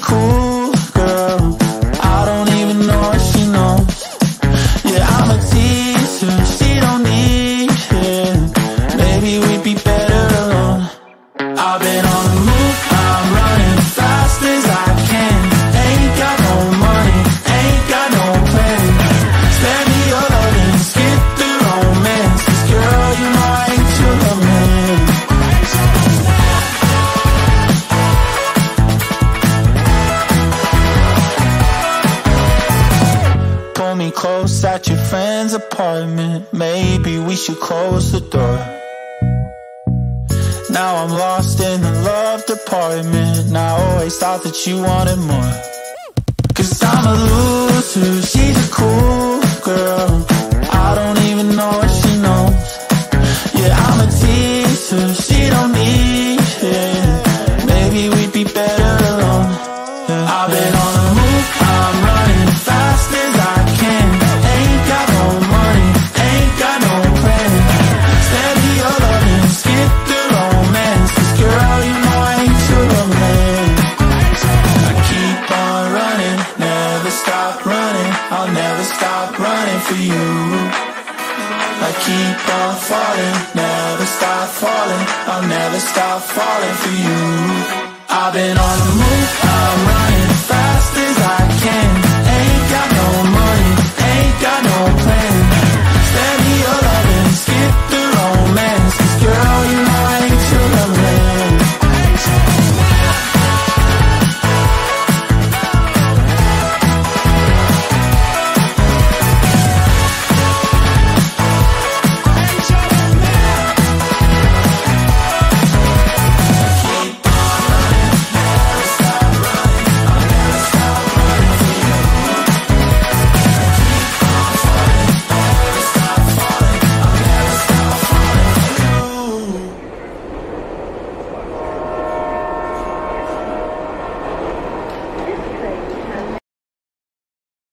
cool girl. I don't even know what she knows. Yeah, I'm a teaser. She don't need it. Maybe we'd be better alone. I've been on. Close at your friend's apartment. Maybe we should close the door. Now I'm lost in the love department And I always thought that you wanted more. Cause I'm a loser, she's a cool never stop running for you. I keep on falling, never stop falling. I'll never stop falling for you. I've been on the move,